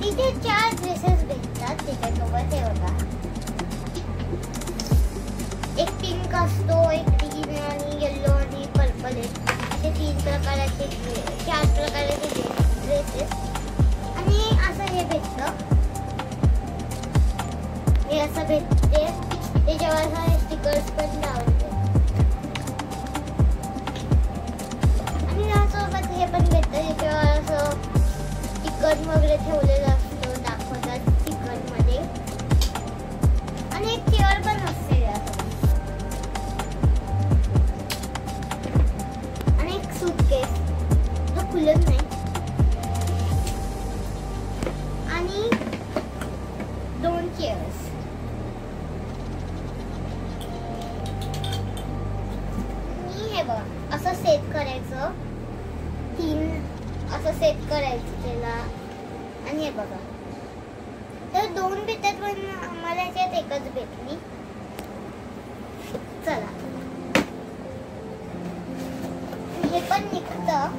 तिथे चार ड्रेसेस भेटतात त्याच्यासोबत हे बघा एक पिंक असतो एक ग्रीन आणि येल्लो आणि पर्पल असे तीन प्रकाराचे चार प्रकाराचे ड्रेसेस आणि असं हे भेटतं हे असं भेटते. त्याच्यावर असं स्टिकर्स पण लावते. आणि त्यासोबत हे पण भेटतं. त्याच्यावर असं चिकन वगैरे ठेवलेलं असतं दाखवतात चिकनमध्ये. आणि एक चेअर पण असते आणि एक सूटकेस जो खुलत नाही. बघ असं सेट करायचं. तीन असं सेट करायचं त्याला. आणि हे बघा. तर दोन भेटतात पण आम्हाला याच्यात एकच भेटली चला. हे पण निघतं.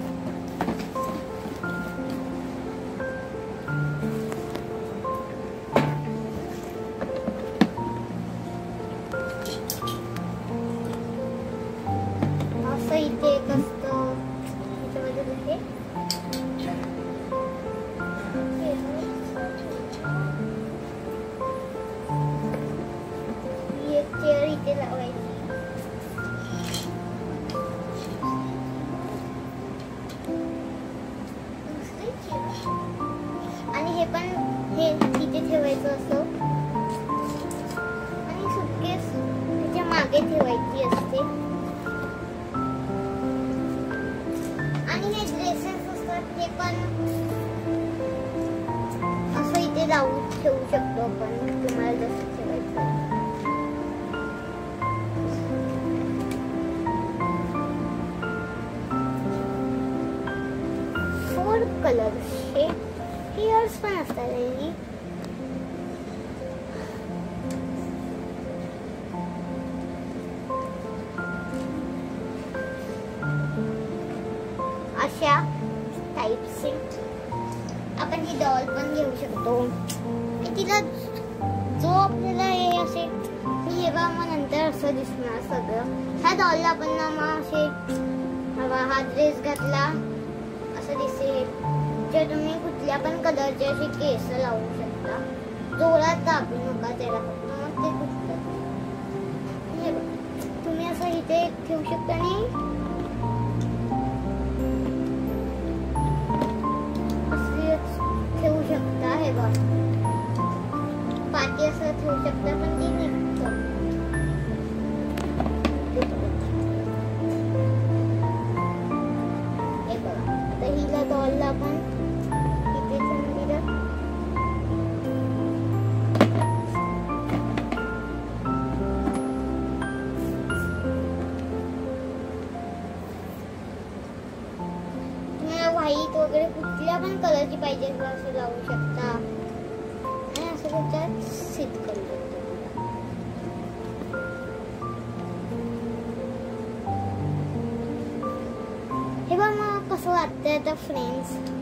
हे इथे ठेवायचं असं. आणि सुटकेस त्याच्यामागे ठेवायची असते. आणि हे ड्रेसेस असतात ते पण असं इथे जाऊ ठेवू शकतो आपण तुम्हाला जसं ठेवायचं फोर कलर्स हे पण असतात अशा टाईपचे आपण ही डॉल पण घेऊ शकतो. तिला जो आपल्याला हे असे हे बा मग नंतर असं दिसणार सगळं. ह्या डॉलला आपण ना मग असे हवा हा ड्रेस घातला असं दिसेल. आपण पण कलरचे असे केस लावू शकता. जोरात दाबू नका त्याला फक्त. मग ते दुखतात तुम्ही असं इथे ठेवू शकता आणि असंच ठेवू शकता हे बघ. पाठी असं ठेवू शकता पण व्हाईट वगैरे कुठल्या पण कलरची पाहिजे असं लावू शकता. आणि असं त्याच्यात सिद्ध करू शकता. हे बघ मग कसं वाटतंय आता फ्रेंड्स